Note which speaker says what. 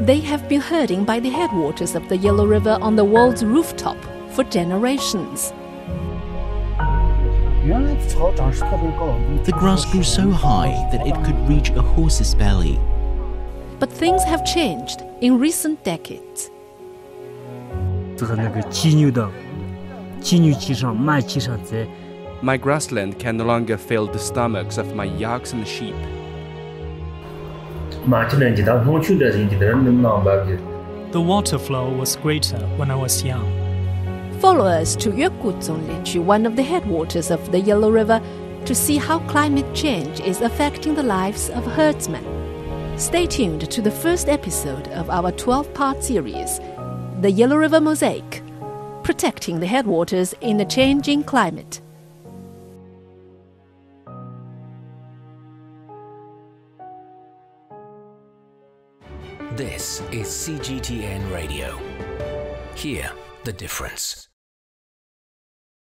Speaker 1: They have been herding by the headwaters of the Yellow River on the world's rooftop for generations.
Speaker 2: The grass grew so high that it could reach a horse's belly.
Speaker 1: But things have changed in recent decades.
Speaker 3: My grassland can no longer fill the stomachs of my yaks and sheep.
Speaker 4: The water flow was greater when I was young.
Speaker 1: Follow us to Yoigilangleb Qu, one of the headwaters of the Yellow River, to see how climate change is affecting the lives of herdsmen. Stay tuned to the first episode of our 12 part series, The Yellow River Mosaic Protecting the Headwaters in a Changing Climate.
Speaker 5: This is CGTN Radio. Hear the difference.